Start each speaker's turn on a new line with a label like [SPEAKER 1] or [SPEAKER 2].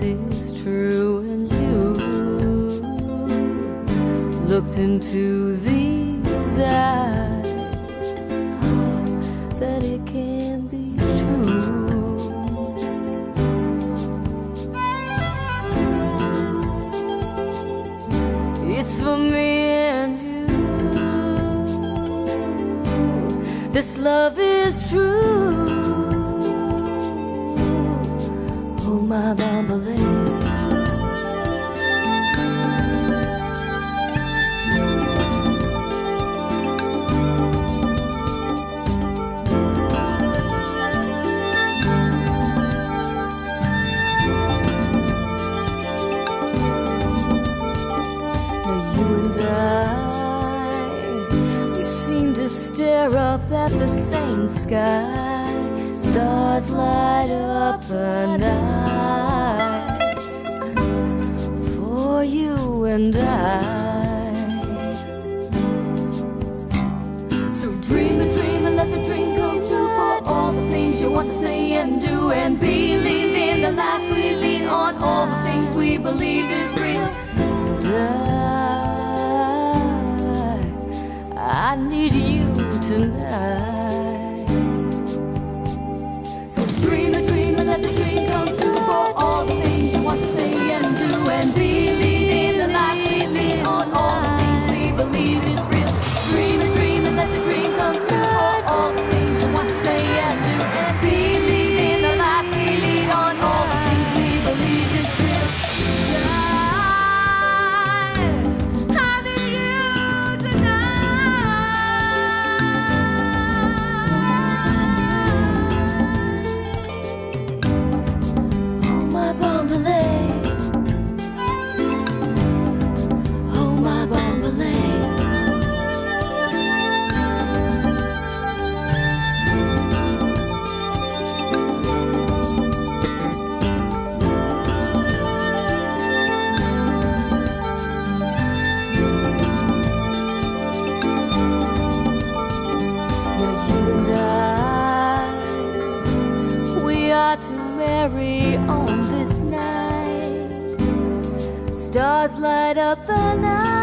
[SPEAKER 1] this is true and you looked into these eyes that it can be true. It's for me and you. This love is true. My bumblebee. stare up at the same sky. Stars light up the night for you and I. So dream a dream and let the dream come true for all the things you want to say and do, and believe in the life we lead on all the things we believe is real. I, I need you tonight. Stars light up the night.